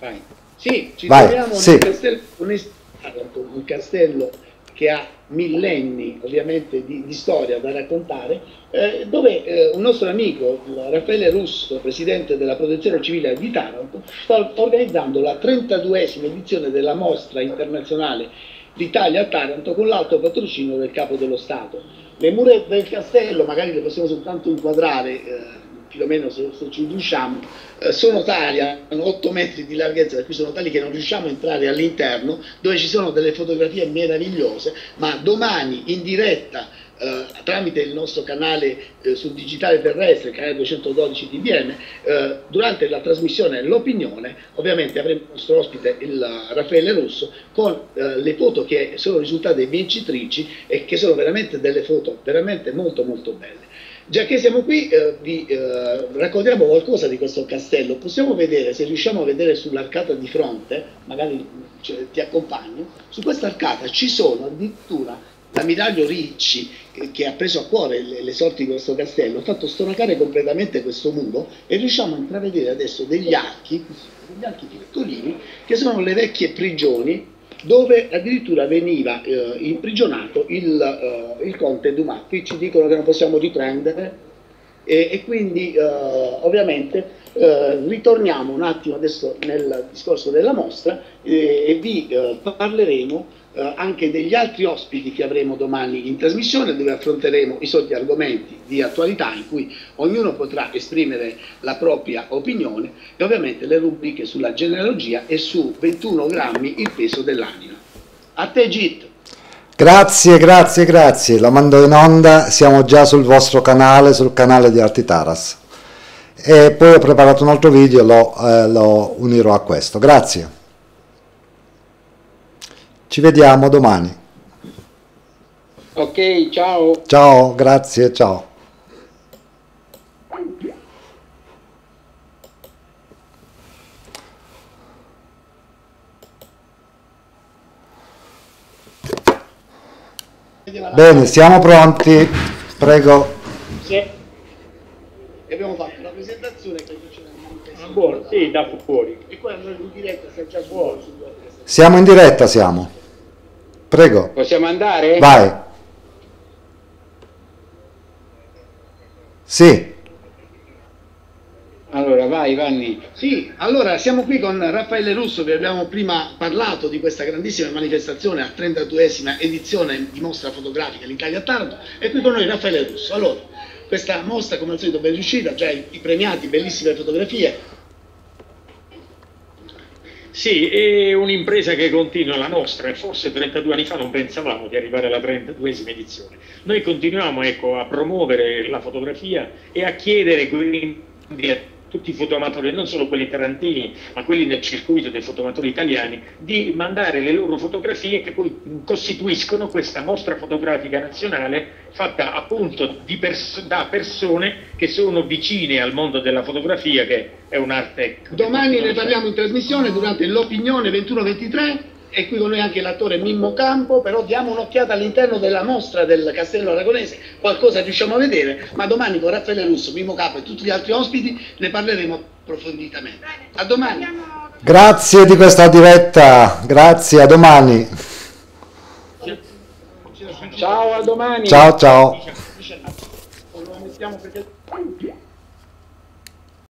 Vai. Sì, ci Vai, troviamo sì. nel castello, un castello che ha millenni ovviamente di, di storia da raccontare, eh, dove eh, un nostro amico, Raffaele Russo, presidente della protezione civile di Taranto, sta organizzando la 32esima edizione della mostra internazionale l'Italia a Taranto con l'alto patrocinio del capo dello Stato. Le mura del castello, magari le possiamo soltanto inquadrare, eh, più o meno se, se ci riusciamo, eh, sono tali, hanno 8 metri di larghezza, per cui sono tali che non riusciamo a entrare all'interno, dove ci sono delle fotografie meravigliose, ma domani in diretta eh, tramite il nostro canale eh, sul digitale terrestre, canale 212 DBM, eh, durante la trasmissione L'Opinione, ovviamente avremo il nostro ospite il Raffaele Russo con eh, le foto che sono risultate vincitrici e che sono veramente delle foto veramente molto molto belle. Già che siamo qui, eh, vi eh, raccontiamo qualcosa di questo castello. Possiamo vedere, se riusciamo a vedere sull'arcata di fronte, magari cioè, ti accompagno, su questa arcata ci sono addirittura l'ammiraglio Ricci, eh, che ha preso a cuore le, le, sorti di questo castello, ha fatto stonacare completamente questo muro e riusciamo a intravedere adesso degli archi, degli archi piccolini, che sono le vecchie prigioni dove addirittura veniva eh, imprigionato il, eh, il, conte Dumas. Qui ci dicono che non possiamo riprendere e, e quindi eh, ovviamente eh, ritorniamo un attimo adesso nel discorso della mostra eh, e vi eh, parleremo anche degli altri ospiti che avremo domani in trasmissione dove affronteremo i soliti argomenti di attualità in cui ognuno potrà esprimere la propria opinione e ovviamente le rubriche sulla genealogia e su 21 grammi il peso dell'anima. A te Git! Grazie, grazie, grazie. La mando in onda, siamo già sul vostro canale, sul canale di Artitaras. E poi ho preparato un altro video, lo, eh, lo unirò a questo. Grazie. Ci vediamo domani. Ok, ciao. Ciao, grazie, ciao. Bene, siamo pronti. Prego. Sì. E abbiamo fatto la presentazione che c'era Ah, buono, sì, da fuori. E qua noi in diretta sta già fuori. Siamo in diretta, siamo. Prego. Possiamo andare? Vai. Sì. Allora, vai Vanni. Sì, allora siamo qui con Raffaele Russo, vi abbiamo prima parlato di questa grandissima manifestazione a 32esima edizione di mostra fotografica l'Italia a Taranto e qui con noi Raffaele Russo. Allora, questa mostra come al solito ben riuscita, già i, i premiati, bellissime fotografie, Sì, è un'impresa che continua la nostra e forse 32 anni fa non pensavamo di arrivare alla 32esima edizione. Noi continuiamo ecco, a promuovere la fotografia e a chiedere quindi a tutti i fotoamatori, non solo quelli tarantini, ma quelli nel circuito dei fotoamatori italiani, di mandare le loro fotografie che poi costituiscono questa mostra fotografica nazionale fatta appunto pers da persone che sono vicine al mondo della fotografia, che è un'arte... Domani ne parliamo in trasmissione durante l'opinione 21-23 e qui con noi anche l'attore Mimmo Campo, però diamo un'occhiata all'interno della mostra del Castello Aragonese, qualcosa riusciamo a vedere, ma domani con Raffaele Russo, Mimmo Campo e tutti gli altri ospiti ne parleremo approfonditamente. A domani! Grazie di questa diretta, grazie, a domani. Ciao, a domani! Ciao, ciao.